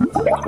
What?